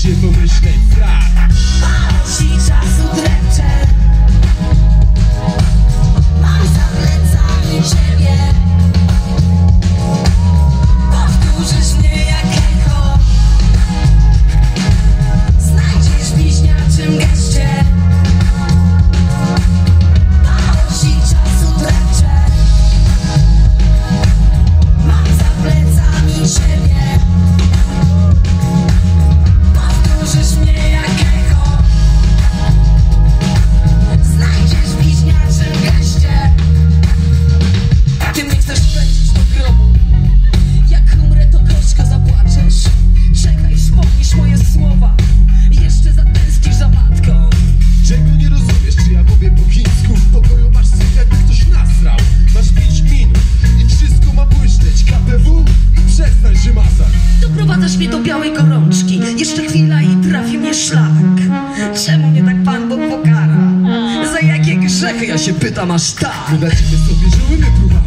shit, but we stay mnie do białej gorączki. Jeszcze chwila i trafi mnie szlak. Czemu mnie tak Pan Bóg pokara? Za jakie grzechy ja się pytam aż tak? Wydacie sobie, że my